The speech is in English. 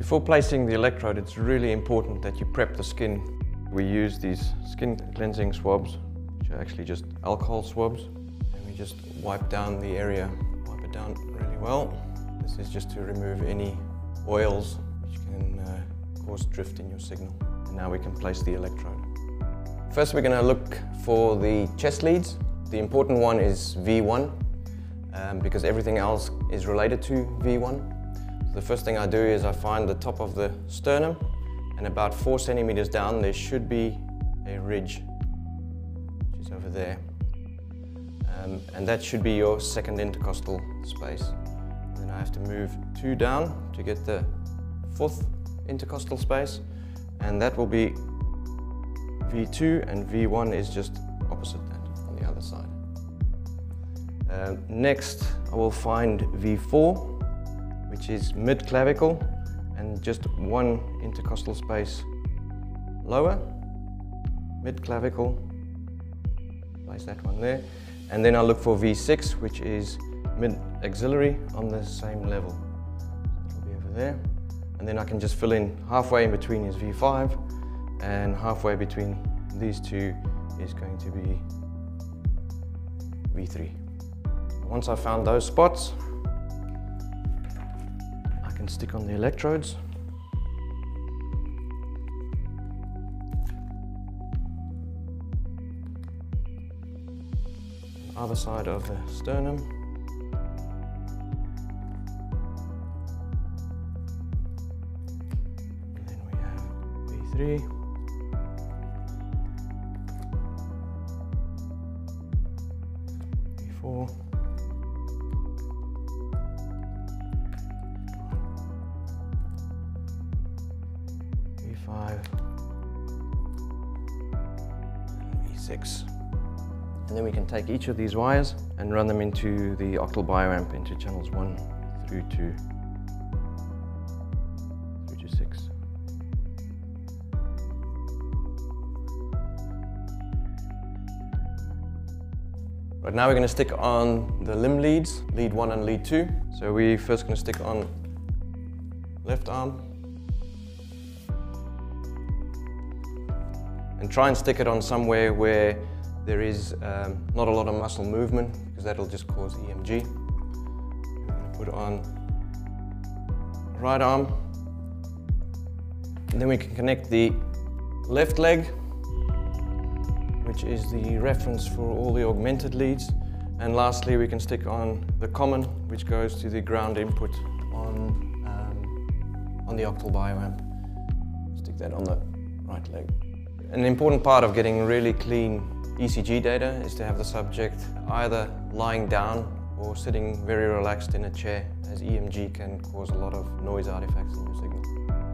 Before placing the electrode, it's really important that you prep the skin. We use these skin cleansing swabs, which are actually just alcohol swabs. And we just wipe down the area, wipe it down really well. This is just to remove any oils which can uh, cause drift in your signal. And now we can place the electrode. First we're going to look for the chest leads. The important one is V1 um, because everything else is related to V1. The first thing I do is I find the top of the sternum and about four centimeters down there should be a ridge which is over there. Um, and that should be your second intercostal space. then I have to move two down to get the fourth intercostal space and that will be V2 and V1 is just opposite that on the other side. Uh, next I will find V4 which is mid clavicle and just one intercostal space lower, mid clavicle, place that one there and then I look for V6 which is mid axillary on the same level. It'll be over there and then I can just fill in halfway in between is V5 and halfway between these two is going to be V3. Once I've found those spots, stick on the electrodes. Other side of the sternum. And then we have V3. V4. five, six, And then we can take each of these wires and run them into the octal bioamp into channels one through to, through to six. Right now we're going to stick on the limb leads, lead one and lead two. So we're first going to stick on left arm, And try and stick it on somewhere where there is um, not a lot of muscle movement because that'll just cause EMG. Put on right arm. And then we can connect the left leg which is the reference for all the augmented leads. And lastly, we can stick on the common, which goes to the ground input on, um, on the octal bioamp. Stick that on the right leg. An important part of getting really clean ECG data is to have the subject either lying down or sitting very relaxed in a chair, as EMG can cause a lot of noise artifacts in your signal.